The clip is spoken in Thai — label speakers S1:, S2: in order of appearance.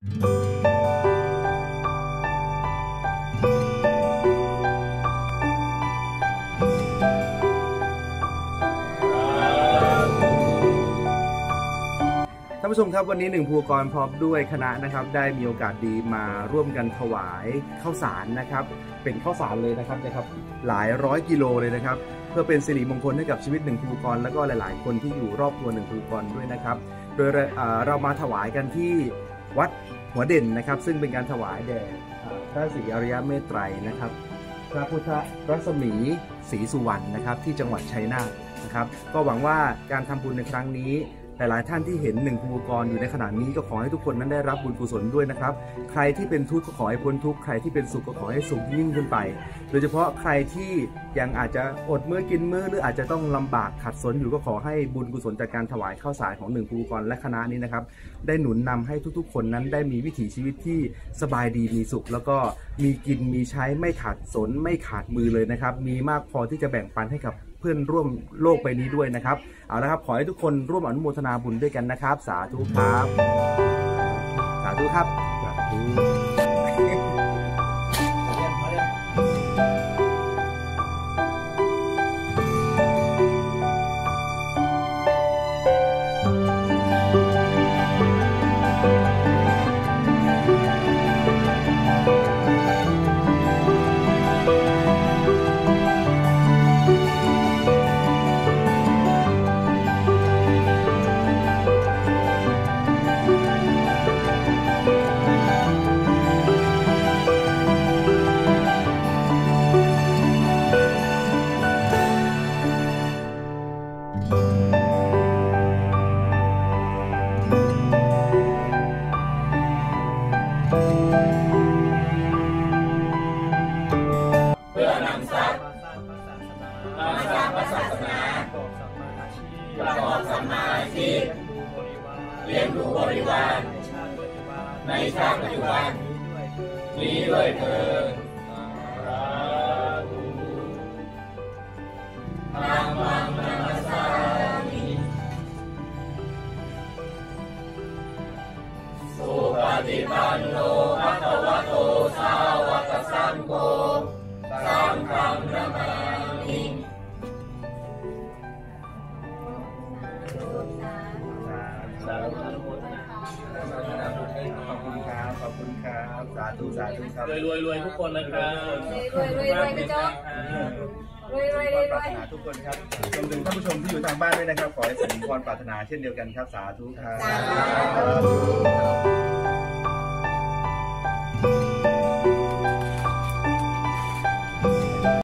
S1: ท่านผู้ชมครับวันนี้หนึ่งภูกรพร้อมด้วยคณะนะครับ ได้มีโอกาสดีมาร่วมกันถวายข้าวสารนะครับ เป็นข้าวสารเลยนะครับนะครับ หลายร้อยกิโลเลยนะครับ เพื่อเป็นสิริมงคลให้กับชีวิตหนึ่งภูกรแล้วก็หลาย ๆ คนที่อยู่รอบตัวหนึ่งภูกรด้วยนะครับ โดยเราเอ่อเรามาถวายกันที่ วัดหัวเด่นนะครับ ซึ่งเป็นการถวายแด่พระศรีอริยเมตไตรนะครับ พระพุทธรัศมีศรีสุวรรณนะครับ ที่จังหวัดชัยนาทนะครับ ก็หวังว่าการทำบุญในครั้งนี้ หลายๆท่านที่เห็นหนึ่งภูกรอยู่ในขณะนี้ก็ขอให้ทุกคนนั้นได้รับบุญกุศลด้วยนะครับ ใครที่เป็นทุกข์ก็ขอให้พ้นทุกข์ใครที่เป็นสุขก็ขอให้สุขยิ่งขึ้นไป โดยเฉพาะใครที่ยังอาจจะอดมื้อกินมื้อหรืออาจจะต้องลำบากขัดสนอยู่ก็ขอให้บุญกุศลจากการถวายข้าวสารของหนึ่งภูกรและคณะนี้นะครับ ได้หนุนนำให้ทุกๆ คนนั้นได้มีวิถีชีวิตที่สบายดีมีสุข แล้วก็มีกินมีใช้ไม่ขาดสนไม่ขาดมือเลยนะครับ มีมากพอที่จะแบ่งปันให้กับ เพื่อนร่วมโลกใบนี้ด้วยนะครับ เอาละครับ ขอให้ทุกคนร่วมอนุโมทนาบุญด้วยกันนะครับ สาธุครับ สาธุครับสาธุ
S2: เพื่อนำทรัพย์
S3: มาสร้างพระศาสนา
S2: ประกอบสัมมาอาชีพ
S3: เลี้ยงดูบริวาร
S2: ในชาติปัจจุบัน
S3: นี้ด้วยเถิด
S2: ฏิปันโนภะคะวะโตสาวกสังโฆสังฆังนามามิ
S1: สาธุขอบคุณครับขอบคุณครับสาธุสาธุครับ
S4: รวยรวยรวยทุกคนนะครับ
S5: รวยรวยรวยกระจกรวยรวยรวย
S1: ป
S5: ร
S1: ราร
S5: วย
S1: ถนาทุกคนครับรวมถึงท่านผู้ชมที่อยู่ทางบ้านด้วยนะครับ ขอให้สมพรปรารถนาเช่นเดียวกันครับ สาธุครับ
S5: สาธุ